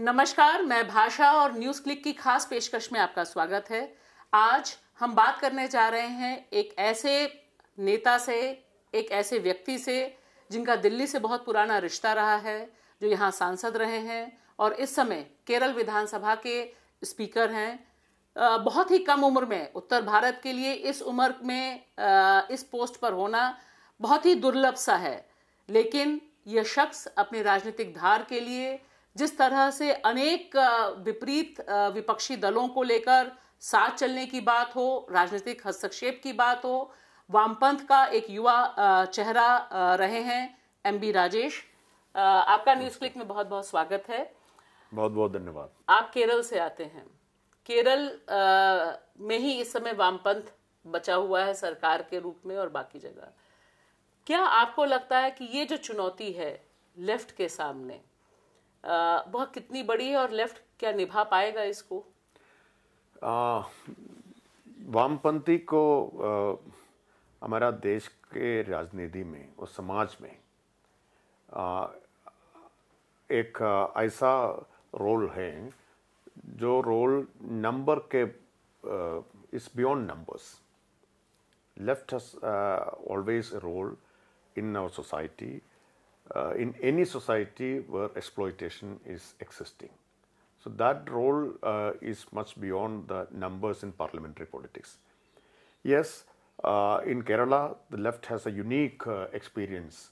नमस्कार, मैं भाषा और न्यूज़ क्लिक की खास पेशकश में आपका स्वागत है। आज हम बात करने जा रहे हैं एक ऐसे नेता से, एक ऐसे व्यक्ति से, जिनका दिल्ली से बहुत पुराना रिश्ता रहा है, जो यहाँ सांसद रहे हैं और इस समय केरल विधानसभा के स्पीकर हैं। बहुत ही कम उम्र में, उत्तर भारत के लिए इस उम्र में इस पोस्ट पर होना बहुत ही दुर्लभ सा है। लेकिन यह शख्स अपने राजनीतिक धार के लिए जिस तरह से अनेक विपरीत विपक्षी दलों को लेकर साथ चलने की बात हो राजनीतिक हस्तक्षेप की बात हो वामपंथ का एक युवा चेहरा रहे हैं एम बी राजेश। आपका न्यूज़ क्लिक में बहुत बहुत स्वागत है। बहुत बहुत धन्यवाद। आप केरल से आते हैं। केरल में ही इस समय वामपंथ बचा हुआ है सरकार के रूप में और बाकी जगह। क्या आपको लगता है कि ये जो चुनौती है लेफ़्ट के सामने वह कितनी बड़ी है और लेफ़्ट क्या निभा पाएगा इसको? वामपंथी को हमारा देश के राजनीति में और समाज में आ, एक ऐसा रोल है जो रोल नंबर के is beyond numbers left always role in our society, uh, in any society where exploitation is existing. So that role uh, is much beyond the numbers in parliamentary politics. Yes, uh, in Kerala, the left has a unique uh, experience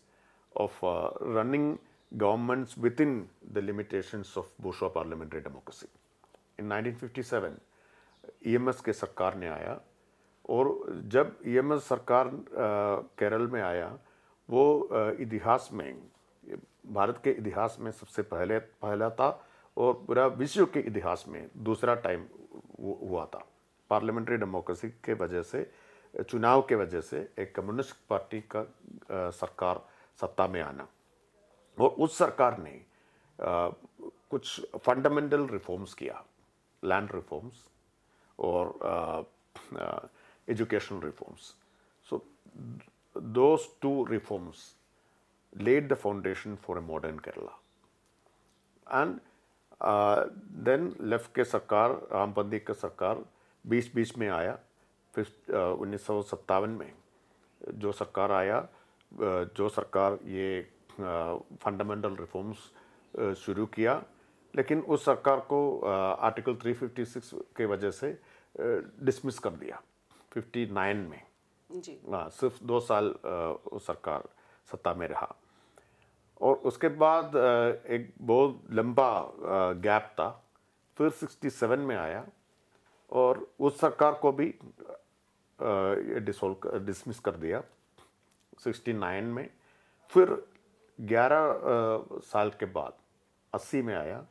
of uh, running governments within the limitations of bourgeois parliamentary democracy. In 1957, EMS के सरकार ने आया और जब EMS सरकार केरल में आया वो इतिहास में, भारत के इतिहास में सबसे पहले, पहला था और पूरा विश्व के इतिहास में दूसरा टाइम हुआ था। पार्लियामेंट्री डेमोक्रेसी के वजह से, चुनाव के वजह से एक कम्युनिस्ट पार्टी का सरकार सत्ता में आना। और उस सरकार ने कुछ फंडामेंटल रिफॉर्म्स किया। लैंड रिफॉर्म्स और educational reforms. So those two reforms laid the foundation for a modern Kerala. And uh, then left के सरकार रामपंथी का सरकार बीच बीच में आया फिर उन्नीस में जो सरकार आया जो सरकार ये फंडामेंटल रिफॉर्म्स शुरू किया लेकिन उस सरकार को आर्टिकल 356 के वजह से डिसमिस कर दिया 59 में जी। हाँ सिर्फ़ दो साल सरकार, सत्ता में रहा। और उसके बाद एक बहुत लंबा गैप था। फिर 67 में आया और उस सरकार को भी डिसोल्व डिसमिस कर दिया 69 में। फिर 11 साल के बाद 80 में आया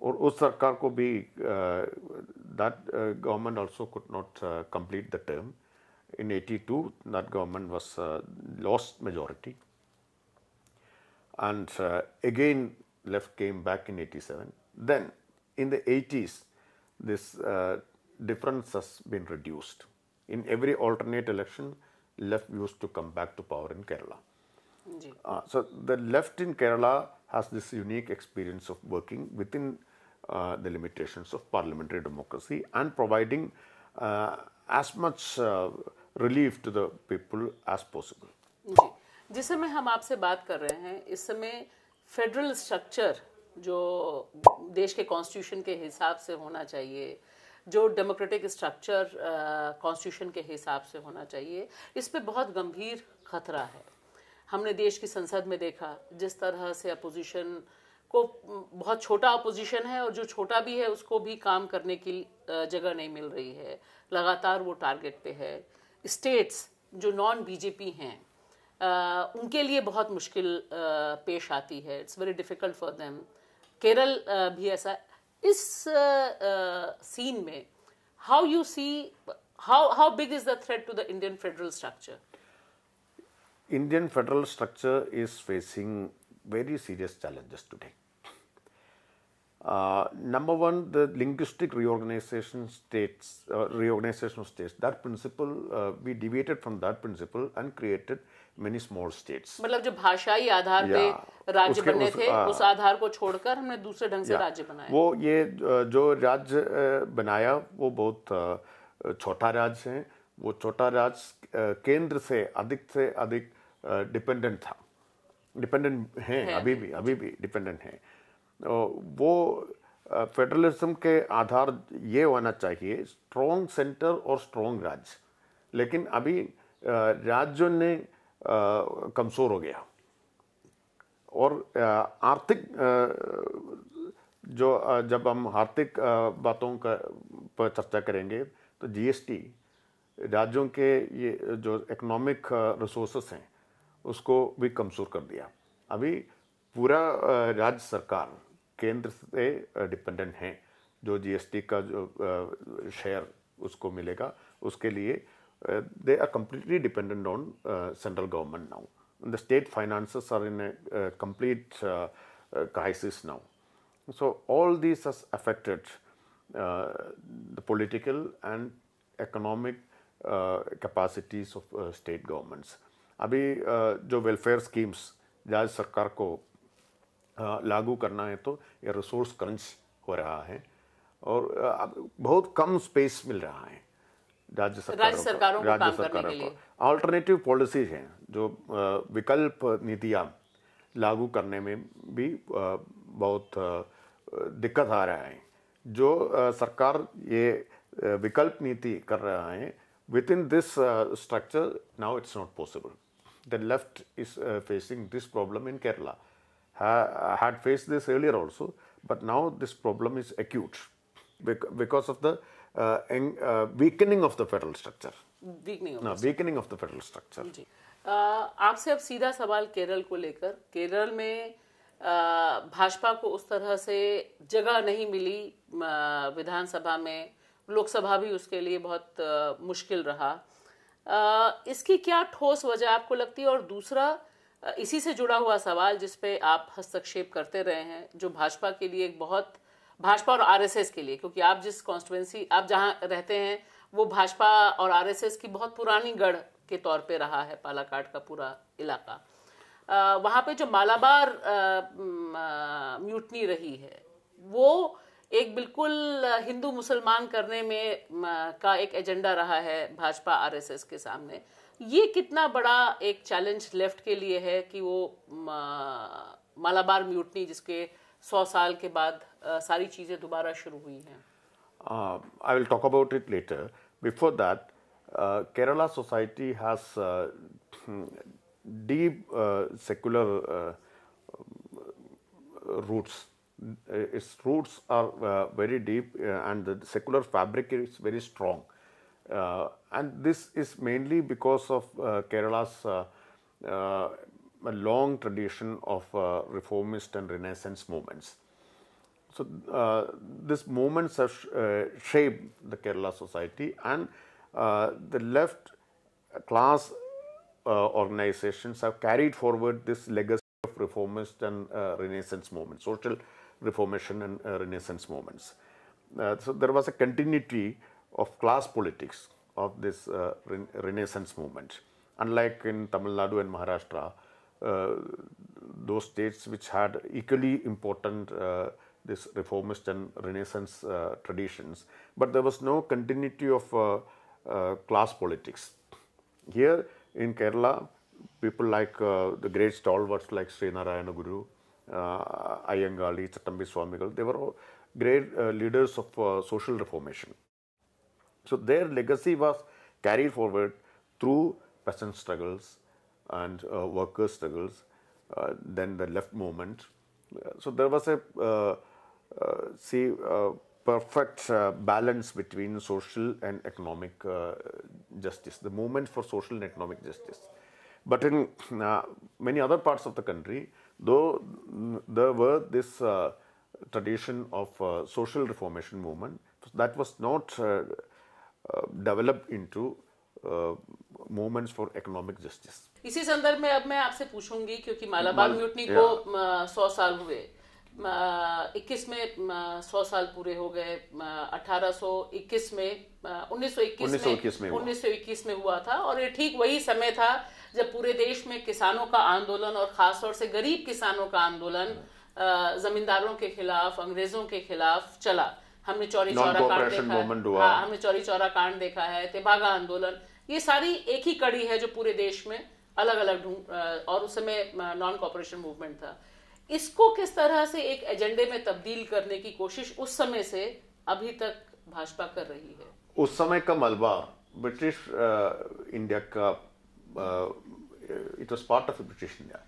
और उस सरकार को भी that government also could not complete the term in 82 that government was uh, lost majority. And uh, again left came back in 87 then in the 80s this uh, difference has been reduced. In every alternate election left used to come back to power in kerala. Uh, so the left in kerala has this unique experience of working within uh, the limitations of parliamentary democracy and providing uh, as much relief to the people as possible जी, जिस समय हम आपसे बात कर रहे हैं, इस समय फेडरल स्ट्रक्चर जो देश के कॉन्स्टिट्यूशन के हिसाब से होना चाहिए, जो डेमोक्रेटिक स्ट्रक्चर कॉन्स्टिट्यूशन के हिसाब से होना चाहिए, इस पर बहुत गंभीर खतरा है। हमने देश की संसद में देखा, जिस तरह से अपोजिशन को बहुत छोटा अपोजिशन है और जो छोटा भी है, उसको भी काम करने की जगह नहीं मिल रही है। लगातार वो टारगेट पे है। स्टेट्स जो नॉन बीजेपी हैं uh, उनके लिए बहुत मुश्किल uh, पेश आती है। It's very difficult for them Kerala uh, भी ऐसा इस सीन में how you see how how big is the threat to the Indian federal structure Indian federal structure is facing very serious challenges today. Uh, number one, the linguistic reorganization states, uh, reorganization of states. That principle, uh, we deviated from that principle and created many small states. मतलब जो भाषाई आधार पे Yeah. राज्य उसके बनने उस- थे हाँ। उस आधार को छोड़कर हमने दूसरे ढंग से राज्य बनाए वो ये अ, जो राज्य अ, बनाया वो बहुत अ, छोटा राज्य है वो छोटा राज्य अ, केंद्र से अधिक से अधिक डिपेंडेंट था डिपेंडेंट है अभी भी अभी भी डिपेंडेंट है अ, वो फेडरलिज्म के आधार ये होना चाहिए स्ट्रॉन्ग सेंटर और स्ट्रॉन्ग राज्य। लेकिन अभी राज्यों ने कमज़ोर हो गया। और आर्थिक जो जब हम आर्थिक बातों का, पर चर्चा करेंगे तो जीएसटी राज्यों के ये, जो इकोनॉमिक रिसोर्सेस हैं, उसको भी कमज़ोर कर दिया। अभी पूरा राज्य सरकार केंद्र से डिपेंडेंट हैं। जो जीएसटी का जो शेयर उसको मिलेगा उसके लिए they are completely dependent on central government now the state finance are in complete crisis now so all this has affected the political and economic capacities of state governments अभी uh, जो welfare schemes राज्य सरकार को लागू करना है तो ये रिसोर्स क्रंच हो रहा है और बहुत कम स्पेस मिल रहा है राज्य सरकारों को- सरकारों को राज्य सरकारों को अल्टरनेटिव पॉलिसीज़ हैं जो विकल्प नीतियाँ लागू करने में भी बहुत दिक्कत आ रहा है। जो सरकार ये विकल्प नीति कर रहा है within this structure now it's not possible the left is facing this problem in Kerala had faced this earlier also, but now this problem is acute because of the uh, en- uh, weakening of the federal structure. Weakening No, weakening of the federal structure. अ, आपसे अब सीधा सवाल केरल को लेकर केरल में अ, भाजपा को उस तरह से जगह नहीं मिली अ, विधानसभा में लोकसभा भी उसके लिए बहुत अ, मुश्किल रहा अ, इसकी क्या ठोस वजह आपको लगती है और दूसरा अ, इसी से जुड़ा हुआ सवाल जिस पे आप हस्तक्षेप करते रहे हैं, जो भाजपा के लिए एक बहुत, भाजपा और आरएसएस के लिए, क्योंकि आप जिस कॉन्स्टिट्युएंसी आप जहाँ रहते हैं, वो भाजपा और आरएसएस की बहुत पुरानी गढ़ के तौर पे रहा है, पालाकाट का पूरा इलाका। वहाँ पे जो मालाबार म्यूटनी रही है, वो एक बिल्कुल हिंदू मुसलमान करने में, का एक एजेंडा रहा है भाजपा आरएसएस के सामने। ये कितना बड़ा एक चैलेंज लेफ़्ट के लिए है कि वो मालाबार म्यूटनी जिसके सौ साल के बाद आ, सारी चीज़ें दोबारा शुरू हुई हैं। I will talk about it later before that Kerala society has deep secular roots its roots are very deep and the secular fabric is very strong Uh, and this is mainly because of uh, Kerala's uh, uh long tradition of uh, reformist and renaissance movements. So uh, these movements have sh- shaped the Kerala society, and the left class organizations have carried forward this legacy of reformist and Renaissance movements, social reformation and Renaissance movements. So there was a continuity of class politics of this uh, re- Renaissance movement. Unlike in Tamil Nadu and Maharashtra, uh, those states which had equally important uh, this reformist and Renaissance uh, traditions, but there was no continuity of uh, uh, class politics. Here in Kerala, people like the great stalwarts like Sri Narayana Guru, uh, Ayangali, Chattambi Swamigal, they were all great leaders of social reformation. So their legacy was carried forward through peasant struggles and uh, worker struggles, uh, then the left movement. So there was a uh, uh, see uh, perfect uh, balance between social and economic justice, the movement for social and economic justice. But in many other parts of the country, though there were this tradition of social reformation movement, that was not uh, uh, developed for economic movements for economic justice. इसी संदर्भ में अब मैं आपसे पूछूँगी क्योंकि मालाबार माल- mutiny को सौ साल हुए। इक्कीस में सौ साल पूरे हो गए। अठारह सौ इक्कीस में उन्नीस सौ इक्कीस में उन्नीस सौ इक्कीस में हुआ था। और ये ठीक वही समय था जब पूरे देश में किसानों का आंदोलन और खासतौर से गरीब किसानों का आंदोलन जमींदारों के खिलाफ अंग्रेज़ों के खिलाफ चला। हमने चौरी चौरा कांड देखा है। हाँ, हमने चौरी चौरा कांड देखा है तेभागा आंदोलन। ये सारी एक ही कड़ी है जो पूरे देश में अलग अलग ढूंढ और उस समय नॉन कॉपरेशन मूवमेंट था। इसको किस तरह से एक एजेंडे में तब्दील करने की कोशिश उस समय से अभी तक भाजपा कर रही है? उस समय का मलबा ब्रिटिश इंडिया का it was part of British India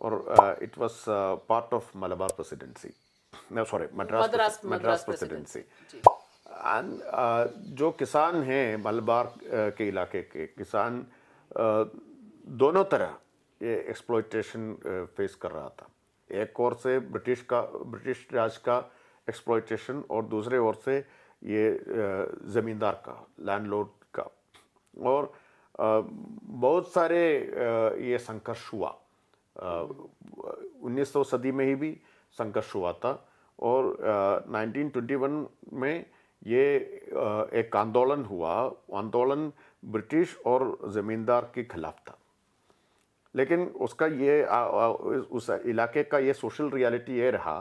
और it was part of Malabar presidency sorry Madras Madras presidency and जो। किसान हैं मलबार uh, के इलाके के किसान uh, दोनों तरह ये एक्सप्लोइटेशन फेस uh, कर रहा था। एक ओर से ब्रिटिश का ब्रिटिश राज का एक्सप्लोइटेशन और दूसरे ओर से ये ज़मींदार का लैंडलॉर्ड का। और बहुत सारे ये संघर्ष हुआ उन्नीस सौ सदी में ही भी। संघर्ष हुआ था और ट्वेंटी वन में ये एक आंदोलन हुआ। आंदोलन ब्रिटिश और ज़मींदार के खिलाफ था। लेकिन उसका ये आ, आ, उस इलाके का ये सोशल रियलिटी ये रहा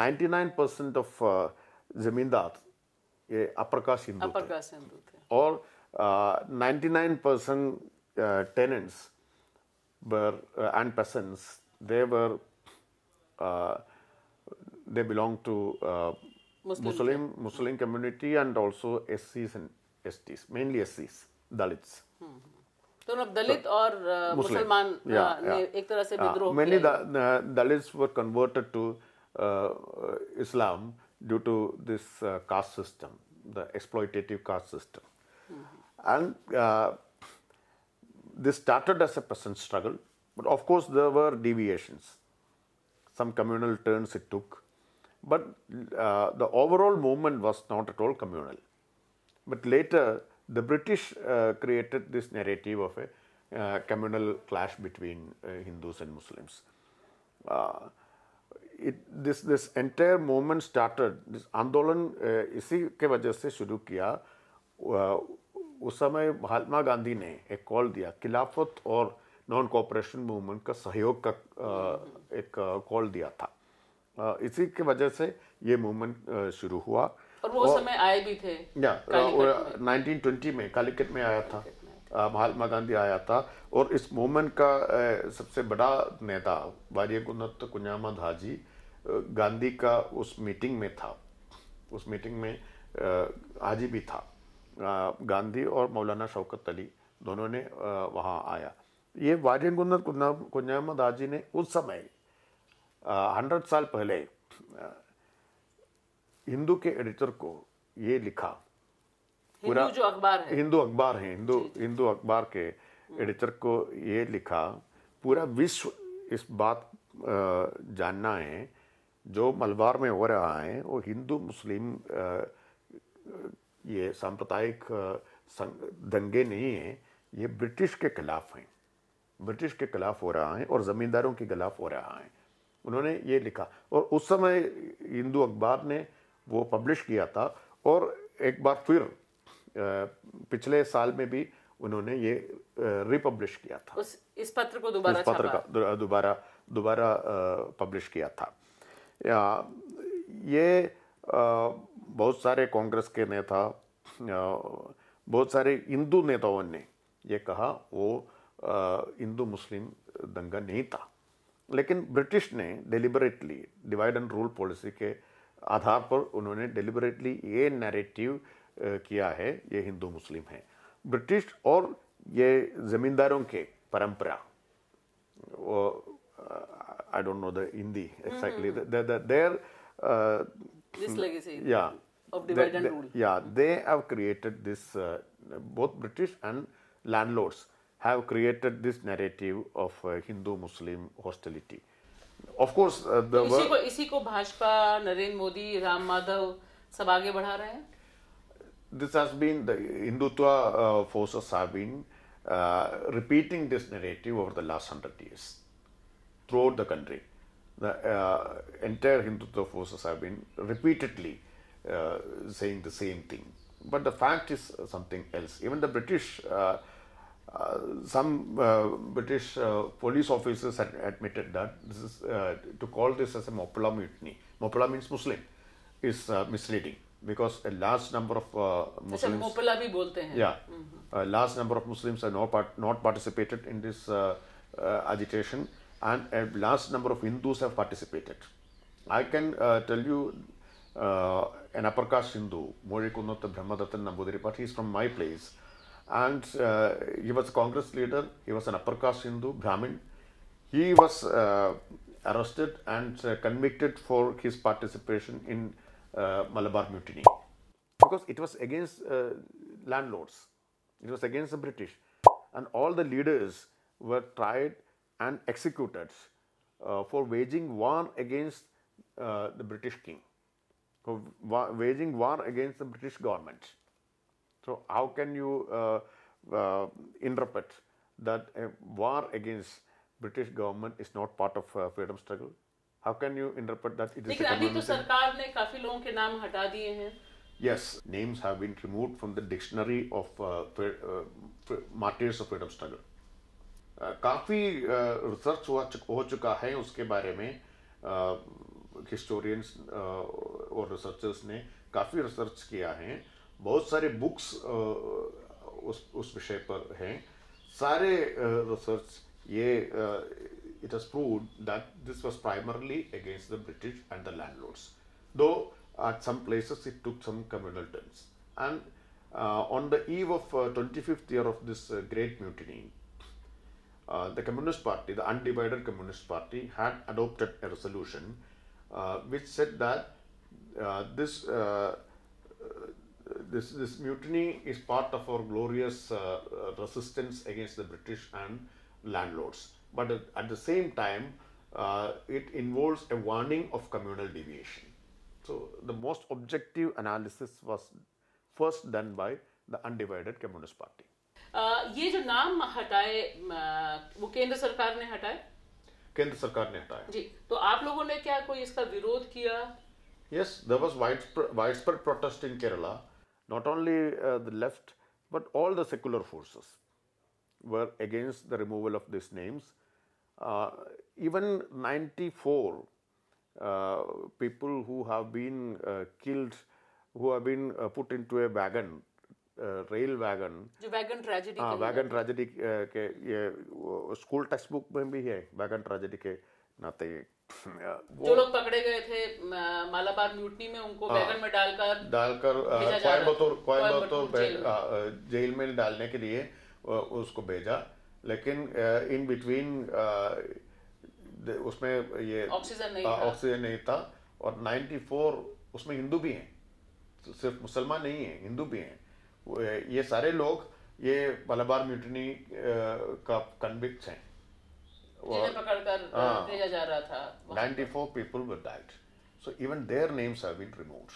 नाइन्टी नाइन परसेंट ऑफ़ ज़मींदार ये अपर कास्ट हिंदू थे। और ninety nine percent tenants were and peasants they were they belong to uh, Muslim Muslim, Muslim community and also SCs and STs, mainly SCs, Dalits. Hmm. तो दलित और मुसलमान ने एक तरह से विद्रोह mainly the, the Dalits were converted to uh, Islam due to this uh, caste system, the exploitative caste system, mm-hmm. and uh, this started as a peasant struggle, but of course there were deviations, some communal turns it took, but uh, the overall movement was not at all communal. But later the British uh, created this narrative of a uh, communal clash between uh, Hindus and Muslims. Uh, it, this this entire movement started this आंदोलन uh, इसी के वजह से शुरू किया uh, उस समय महात्मा गांधी ने एक कॉल दिया खिलाफत और नॉन कॉपरेशन मूवमेंट का सहयोग का एक कॉल दिया था। इसी के वजह से ये मूवमेंट शुरू हुआ। और वो समय आए भी थे। या नाइनटीन ट्वेंटी में कालिकट में आया था। महात्मा गांधी आया था। और इस मूवमेंट का सबसे बड़ा नेता वार्य गुणत कुन्यामा धाजी गांधी का उस मीटिंग में था। उस मीटिंग में हाजी भी था। गांधी और मौलाना शौकत अली दोनों ने वहाँ आया। ये वार्य गुणत कुन्यामा धाजी ने उस समय हंड्रेड साल पहले हिंदू के एडिटर को ये लिखा। पूरा जो अखबार है। हिंदू अखबार है हिंदू हिंदू अखबार के एडिटर को ये लिखा। पूरा विश्व इस बात जानना है जो मलबार में हो रहा है वो हिंदू मुस्लिम ये सांप्रदायिक दंगे नहीं है ये ब्रिटिश के खिलाफ हैं। ब्रिटिश के खिलाफ हो रहा है और ज़मींदारों के खिलाफ हो रहा है। उन्होंने ये लिखा। और उस समय हिंदू अखबार ने वो पब्लिश किया था और एक बार फिर पिछले साल में भी उन्होंने ये रिपब्लिश किया था। उस इस पत्र को दोबारा पत्र का दोबारा दोबारा पब्लिश किया था। या, ये बहुत सारे कांग्रेस के नेता बहुत सारे हिंदू नेताओं ने ये कहा वो हिंदू मुस्लिम दंगा नहीं था। लेकिन ब्रिटिश ने deliberately divide and rule policy के आधार पर उन्होंने डिलिबरेटली ये नैरेटिव किया है ये हिंदू मुस्लिम है। ब्रिटिश और ये ज़मींदारों के परंपरा वो I don't know the Hindi exactly there या yeah they have created this uh, both british and landlords. have created this narrative of uh, hindu muslim hostility of course uh, इसी को इसी को भाजपा नरेंद्र मोदी राम माधव सब आगे बढ़ा रहे हैं this has been the Hindutva uh, forces have been uh, repeating this narrative over the last hundred years throughout the country. the uh, entire Hindutva forces have been repeatedly uh, saying the same thing. But the fact is something else. Even the British, uh, uh, uh, some uh, British uh, police officers had admitted that this is to call this as a Mopala mutiny. Mopala means Muslim is misleading because a large number of uh, Muslims. Mopala bhi bolte hain. Yeah, a large number of Muslims are not part, not participated in this agitation, and a large number of Hindus have participated. I can uh, tell you uh, an upper caste Hindu, Morikunnatha Brahmadatta Nambudiri, but he's from my place and uh, he was a Congress leader, he was an upper caste Hindu, Brahmin. He was uh, arrested and uh, convicted for his participation in uh, Malabar Mutiny. Because it was against uh, landlords, it was against the British, and all the leaders were tried and executed uh, for waging war against the British king, for wa- waging war against the British government. So, how can you uh, uh, interpret that a war against British government is not part of uh, freedom struggle? How can you interpret that it is लेकिन a अभी तो सरकार ने काफ़ी लोगों के नाम हटा दिए हैं Yes, names have been removed from the dictionary of uh, uh, martyrs of freedom struggle. Uh, काफ़ी रिसर्च हुआ चुक- हो चुका है उसके बारे में हिस्टोरियंस और रिसर्चर्स ने काफ़ी रिसर्च किया है बहुत सारे बुक्स उस उस विषय पर हैं सारे रिसर्च ये it has proved that this was primarily against the British and the landlords. Though at some places it took some communal turns. And uh, on the eve of uh, 25th year of this uh, great mutiny, uh, the Communist Party, the undivided Communist Party, had adopted a resolution uh, which said that uh, this uh, this this mutiny is part of our glorious uh, uh, resistance against the British and landlords. But at, at the same time, uh, it involves a warning of communal deviation. So the most objective analysis was first done by the undivided Communist Party. अ, ये जो नाम हटाए अ, वो केंद्र सरकार ने हटाए केंद्र सरकार ने हटाया जी तो आप लोगों ने क्या कोई इसका विरोध किया Yes, there was widespread, widespread protest in Kerala. Not only uh, the left, but all the secular forces were against the removal of these names. Uh, even 94 uh, people who have been uh, killed, who have been uh, put into a wagon, uh, rail wagon, जो wagon tragedy हाँ wagon tragedy के ये वो school text book में भी है wagon tragedy के नाते जो लोग पकड़े गए थे मालाबार म्यूटनी में उनको वैगन में डालकर डालकर कोयम्बतूर कोयम्बतूर जेल में। डालने के लिए उसको भेजा। लेकिन इन बिटवीन उसमें ये ऑक्सीजन नहीं था। ऑक्सीजन नहीं था। और 94 उसमें हिंदू भी हैं। तो सिर्फ़ मुसलमान नहीं है हिंदू भी हैं। ये सारे लोग ये मलबार म्यूटनी का कन्विक्ट हैं। वहाँ। 94 people were died. So even their names have been removed.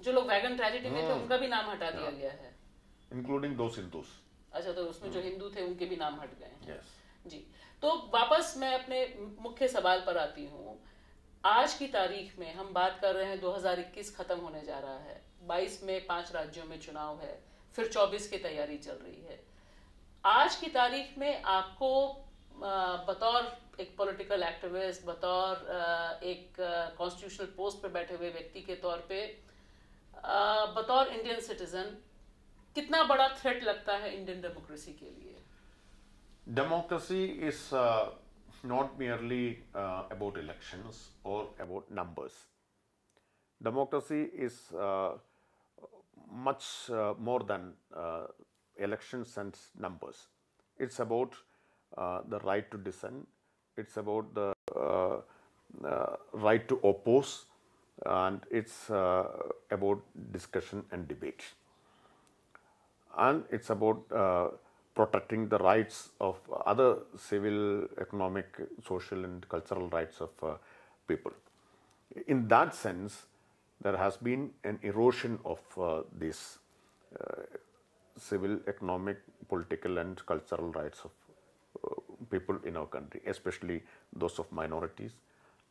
जो लोग वैगन ट्रेजेडी में थे हाँ। उनका भी नाम हटा दिया गया है। Those hindus. अच्छा तो उसमें जो हिंदू थे उनके भी नाम हट गए हैं। Yes. जी। तो वापस मैं अपने मुख्य सवाल पर आती हूँ। आज की तारीख में हम बात कर रहे हैं 2021 खत्म होने जा रहा है। 22 में पाँच राज्यों में चुनाव है। फिर 24 की तैयारी चल रही है। आज की तारीख में आपको बतौर एक पॉलिटिकल एक्टिविस्ट बतौर एक कॉन्स्टिट्यूशनल पोस्ट पे बैठे हुए व्यक्ति के तौर पे बतौर इंडियन सिटीजन कितना बड़ा थ्रेट लगता है इंडियन डेमोक्रेसी के लिए? Democracy is not merely about elections और about numbers democracy is much more than election and numbers it's about the right to dissent it's about the uh, uh, right to oppose and it's uh, about discussion and debate and it's about uh, protecting the rights of other civil, economic, social, and cultural rights of uh, people. In that sense, there has been an erosion of uh, these uh, civil, economic, political, and cultural rights of uh, people in our country, especially those of minorities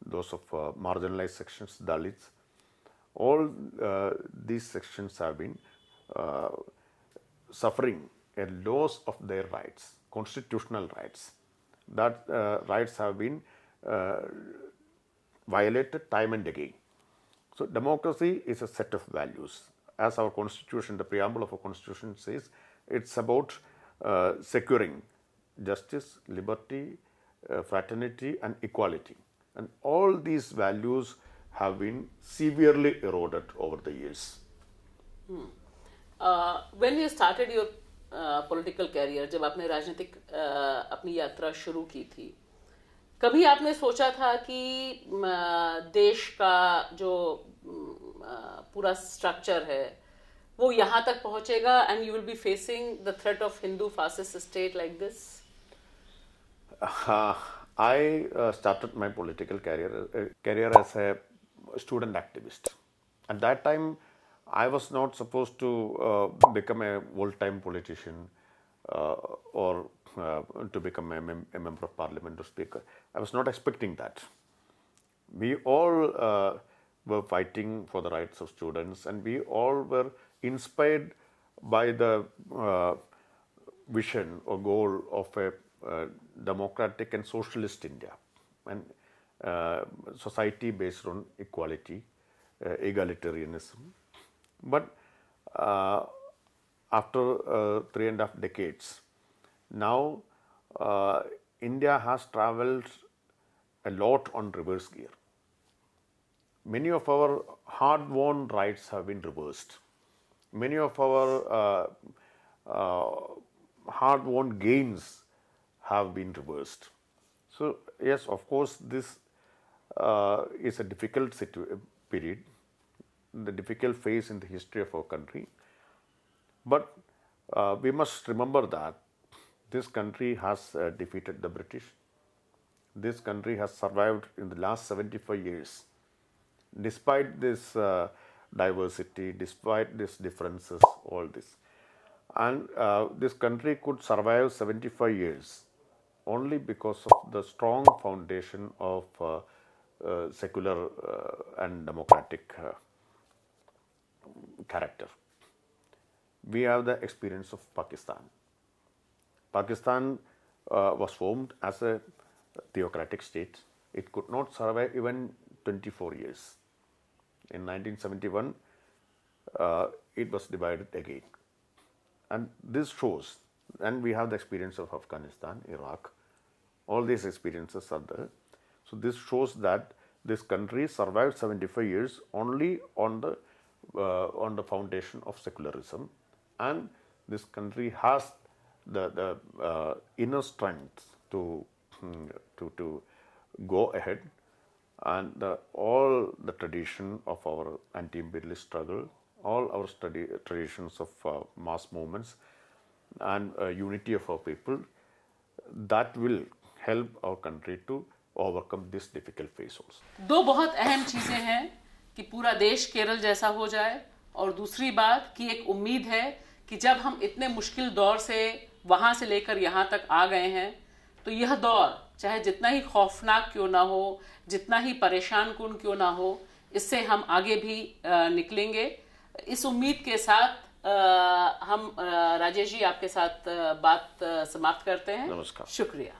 those of uh, marginalized sections, Dalits. All uh, these sections have been uh, suffering a loss of their rights, constitutional rights. That uh, rights have been uh, violated time and again. So, democracy is a set of values. As our constitution, the preamble of our constitution says, it's about uh, securing justice, liberty, uh, fraternity, and equality. And all these values have been severely eroded over the years. Hmm. Uh, when you started your political uh, career जब आपने राजनीतिक uh, अपनी यात्रा शुरू की थी कभी आपने सोचा था कि देश का जो पूरा स्ट्रक्चर है वो यहाँ तक पहुंचेगा and you will be facing the threat of Hindu fascist state like this I uh, started my political career uh, career as a student activist. At that time, I was not supposed to uh, become a full-time politician uh, or uh, to become a, mem- a, member of parliament or speaker. I was not expecting that. We all uh, were fighting for the rights of students, and we all were inspired by the vision or goal of a uh, democratic and socialist India, and uh, society based on equality, uh, egalitarianism. But after three and a half decades, now India has traveled a lot on reverse gear. Many of our hard won rights have been reversed. Many of our uh, uh, hard won gains have been reversed. So, yes, of course, this uh, is a difficult period, the difficult phase in the history of our country. But uh, we must remember that this country has uh, defeated the British. This country has survived in the last 75 years. Despite this uh, diversity, despite these differences, all this. And uh, this country could survive 75 years only because of the strong foundation of uh, uh, secular uh, and democratic character. We have the experience of Pakistan. Pakistan was formed as a theocratic state. It could not survive even 24 years. In 1971, uh, it was divided again. And this shows, and we have the experience of Afghanistan, Iraq, all these experiences are there. So, this shows that this country survived 75 years only on the uh, on the foundation of secularism and this country has the, the uh, inner strength to, to, to go ahead and the, all the tradition of our anti-imperialist struggle, all our study, traditions of uh, mass movements and uh, unity of our people, that will help our country to overcome this difficult phase also. दो बहुत अहम चीज़ें हैं कि पूरा देश केरल जैसा हो जाए और दूसरी बात कि एक उम्मीद है कि जब हम इतने मुश्किल दौर से वहाँ से लेकर यहाँ तक आ गए हैं तो यह दौर चाहे जितना ही खौफनाक क्यों ना हो जितना ही परेशान कन क्यों ना हो इससे हम आगे भी निकलेंगे। इस उम्मीद के साथ हम राजेश जी आपके साथ बात समाप्त करते हैं। नमस्कार। शुक्रिया।